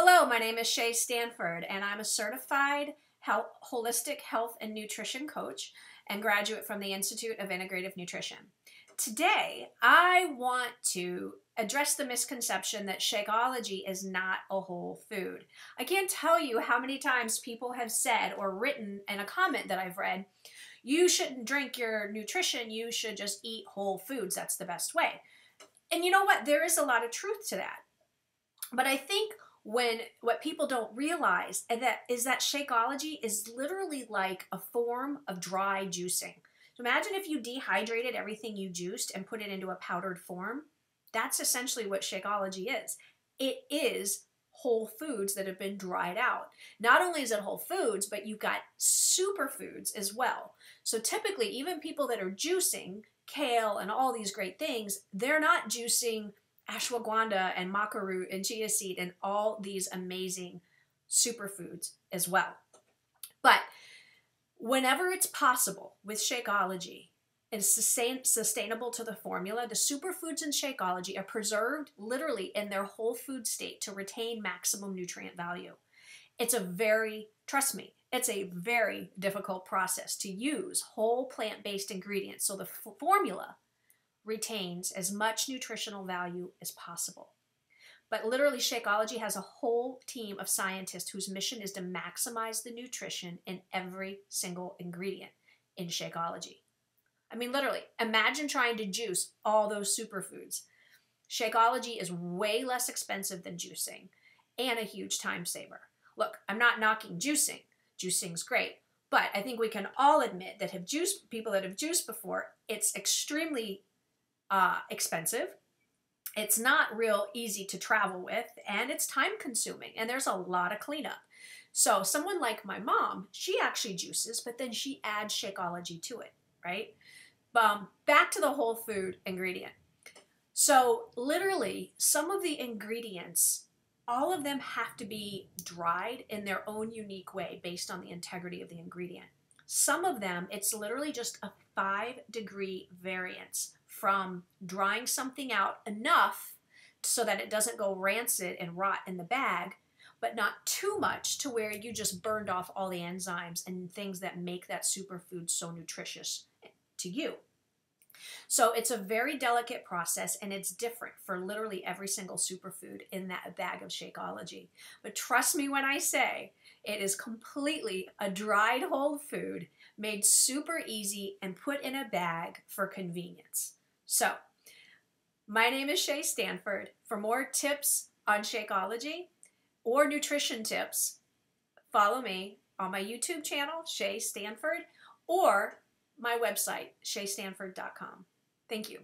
Hello, my name is Seay Stanford, and I'm a certified health, holistic health and nutrition coach and graduate from the Institute of Integrative Nutrition. Today, I want to address the misconception that Shakeology is not a whole food. I can't tell you how many times people have said or written in a comment that I've read, you shouldn't drink your nutrition, you should just eat whole foods. That's the best way. And you know what? There is a lot of truth to that. But I think when what people don't realize and that is that Shakeology is literally like a form of dry juicing. So imagine if you dehydrated everything you juiced and put it into a powdered form. That's essentially what Shakeology is. It is whole foods that have been dried out. Not only is it whole foods, but you've got superfoods as well. So typically, even people that are juicing kale and all these great things, they're not juicing ashwagandha and maca root and chia seed and all these amazing superfoods as well. But whenever it's possible with Shakeology and sustain, sustainable to the formula, the superfoods in Shakeology are preserved literally in their whole food state to retain maximum nutrient value. It's a very, trust me, it's a very difficult process to use whole plant based ingredients. So the formula retains as much nutritional value as possible. But literally, Shakeology has a whole team of scientists whose mission is to maximize the nutrition in every single ingredient in Shakeology. I mean, literally, imagine trying to juice all those superfoods. Shakeology is way less expensive than juicing and a huge time saver. Look, I'm not knocking juicing. Juicing's great. But I think we can all admit that have juiced people that have juiced before, it's extremely uh, expensive. It's not real easy to travel with, and it's time consuming, and there's a lot of cleanup. So, someone like my mom, she actually juices, but then she adds Shakeology to it, right? Um, back to the whole food ingredient. So, literally, some of the ingredients, all of them have to be dried in their own unique way based on the integrity of the ingredient. Some of them, it's literally just a five degree variance from drying something out enough so that it doesn't go rancid and rot in the bag, but not too much to where you just burned off all the enzymes and things that make that superfood so nutritious to you. So it's a very delicate process and it's different for literally every single superfood in that bag of Shakeology. But trust me when I say it is completely a dried whole food made super easy and put in a bag for convenience. So, my name is Seay Stanford. For more tips on Shakeology or nutrition tips, follow me on my YouTube channel, Seay Stanford, or my website, seaystanford.com. Thank you.